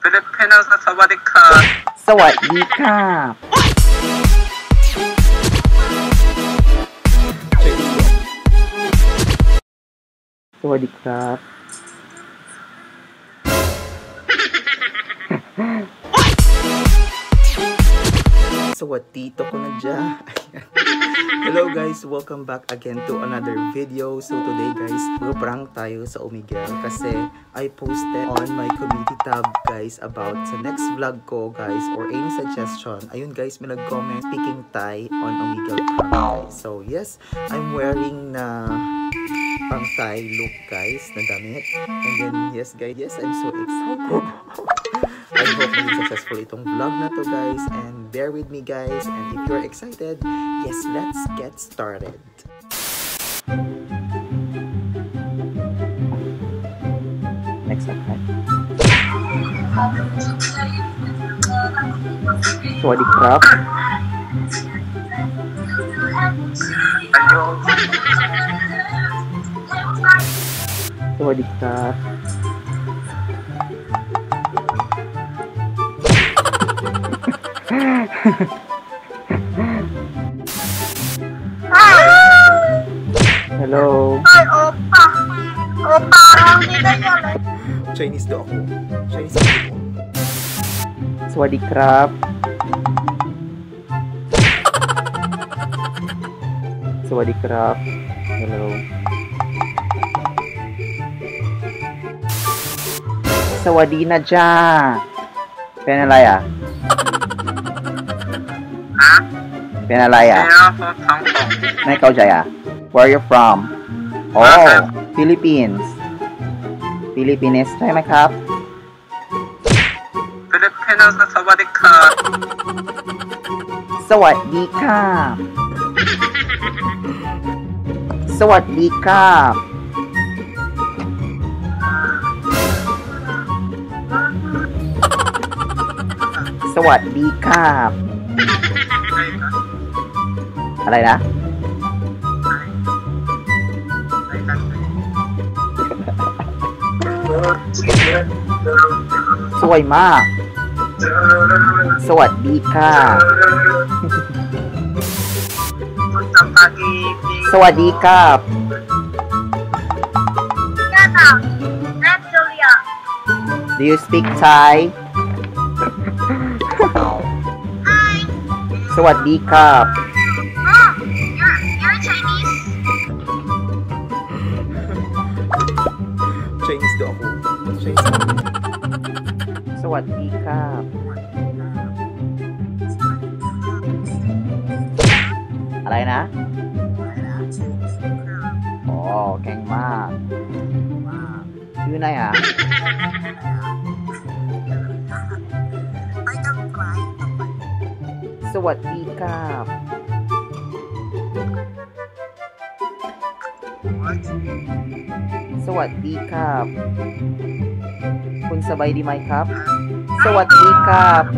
ฟิลิปปินส์สวัสดีค่ะ สวัสดีค่ะสวัสดีครับ Sawatito ko na dyan. Hello guys, welcome back again to another video. So today guys, mag-prank tayo sa Omigel kasi I posted on my community tab guys about sa next vlog ko guys or any suggestion. Ayun guys, may nag-comment speaking Thai on Omigel prank. So yes, I'm wearing na pang Thai look guys na damit. And then yes guys, yes I'm so excited. I hope maging successful itong vlog na to guys and bear with me guys and if you're excited, yes, let's get started. Next up, hi. Swaddy crap. Swaddy crap. Hello. Ay, opa. Opa, hindi ka Chinese daw ako. Chinese daw ako. Swaddy crap. Swaddy crap. Hello. Sawadina ja. Penalaya. เป็นอะไรอะ ไม่เข้าใจอะ Where are you from โอ้ฟิลิปปินส์ฟิลิปปินส์ใช่ไหมครับฟิลิปปินส์สวัสดีค่ะสวัสดีค่ะสวัสดีครับสวัสดีครับ อะไรนะ สวยมาก สวัสดีค่ะ สวัสดีครับ Do you speak Thai สวัสดีครับ Nag-change do ako. Nag-change do ako. So what, di ka? Alay na? Alay na? โอ้เก่งมากชื่อนายอะสวัสดีครับ So what, D cup? Kung sabay di my cup? So what, D cup?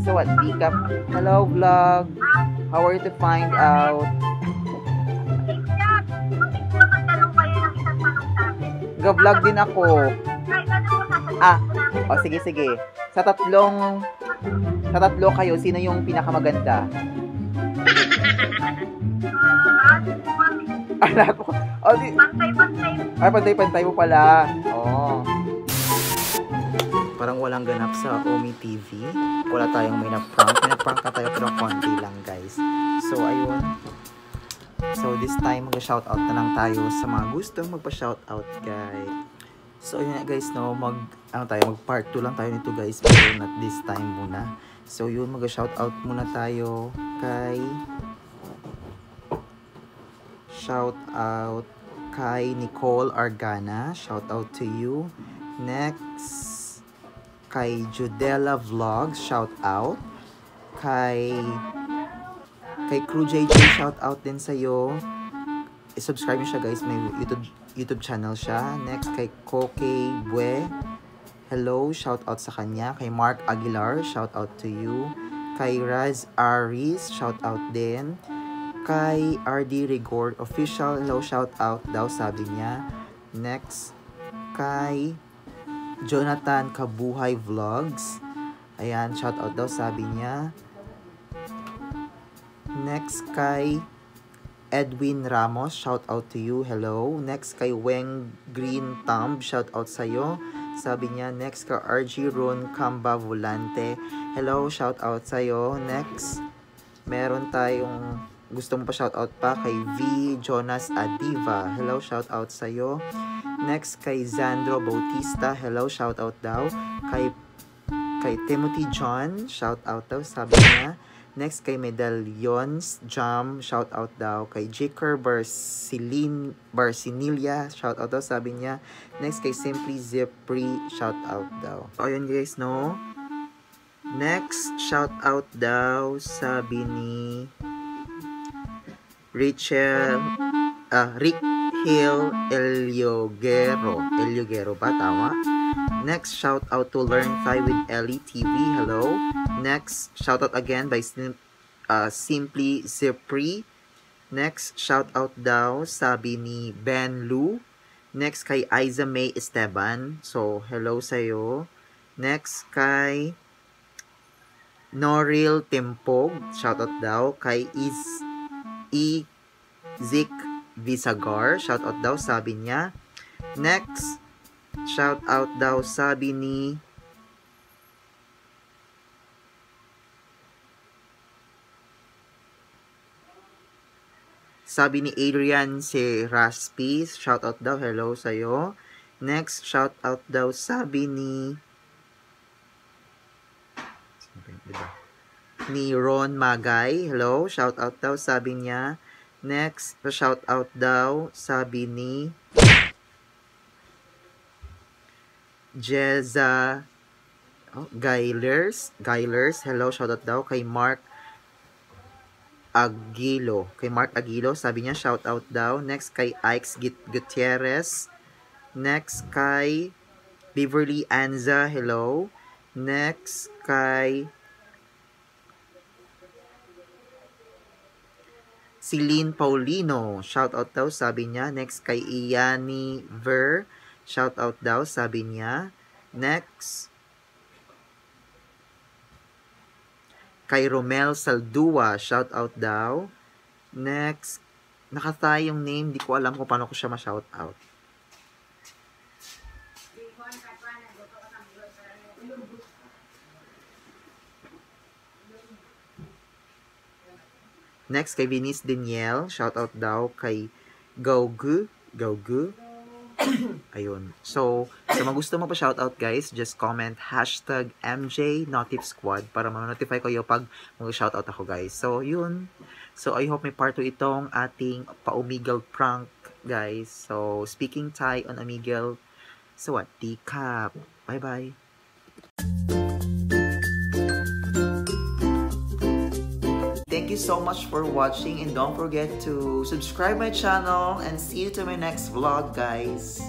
So what, D cup? Hello, vlog. How are you to find out? Nag-vlog din ako. Ah, o oh, sige, sige. Sa tatlong, sa tatlo kayo, sino yung pinakamaganda? Ah, Ay lahat mo oh, di, Pantay-pantay. Ay pantay-pantay mo pala. Oo Parang walang ganap sa Omi TV Wala tayong may na-prank. May na-prank na tayo pero konti lang guys. So ayun. So this time mag-shoutout na lang tayo sa mga gustong magpa-shoutout guys. So ayun nga guys no, mag ano tayo, mag part 2 lang tayo nito guys, pero not this time muna. So yun, mag-shoutout muna tayo kay shout out kay Nicole Argana. Shout out to you. Next kay Judella Vlogs, shout out. Kay kay Crew JJ, shout out din sa'yo. I-subscribe siya guys, may YouTube YouTube channel siya. Next kay Koke Bue. Hello, shout out sa kanya. Kay Mark Aguilar, shout out to you. Kay Raz Aris, shout out din. Kay RD Rigord Official, hello, shout out daw sabi niya. Next, kay Jonathan Kabuhay Vlogs. Ayan, shout out daw sabi niya. Next kay Edwin Ramos, shout out to you. Hello. Next kay Weng Green Thumb, shout out sa iyo. Sabi niya, next kay RG Ron Camba Volante. Hello, shout out sa iyo. Next, meron tayong gusto mo pa shout out pa kay V Jonas Adiva. Hello, shout out sa iyo. Next kay Zandro Bautista. Hello, shout out daw. Kay kay Timothy John, shout out daw sabi niya. Next kay Medallions Jam, shout out daw. Kay Jiker Barcilin Barcinilia, shout out daw sabi niya. Next kay Simply Zipri, shout out daw. So, ayun guys, no? Next, shout out daw sabi ni Rachel ah Rick Hill Eliogero. Eliogero ba? Tama? Next, shout out to Learn Thai with Ellie TV. Hello. Next, shout out again by Sim- uh, Simply Zipri. Next, shout out daw sabi ni Ben Lu. Next, kay Aiza May Esteban. So, hello sa'yo. Next, kay Noril Timpog. Shout out daw. Kay Is E. Zik Visagar. Shout out daw, sabi niya. Next, shout out daw, sabi ni Sabi ni Adrian si Raspi, shout out daw, hello sa'yo. Next, shout out daw, sabi ni ni Ron Magay. Hello, shout out daw, sabi niya. Next, shout out daw, sabi ni Jeza oh, Gailers. Gailers, hello, shout out daw kay Mark Aguilo. Kay Mark Aguilo, sabi niya, shout out daw. Next, kay Ike's Gutierrez. Next, kay Beverly Anza, hello. Next, kay Celine Paulino, shout out daw, sabi niya. Next, kay Iyani Ver, shout out daw, sabi niya. Next, kay Romel Saldua, shout out daw. Next, nakatay yung name, di ko alam kung paano ko siya ma-shout out. Next, kay Venice Daniel. Shoutout daw kay Gaugu. Gaugu. Ayun. So, sa mga gusto mo pa shoutout guys, just comment hashtag MJ Notif Squad para ma-notify kayo pag mag-shoutout ako guys. So, yun. So, I hope may part 2 itong ating paumigal prank guys. So, speaking Thai on Amigal. So, what? Decap. Bye-bye. Thank you so much for watching and don't forget to subscribe my channel and see you to my next vlog guys.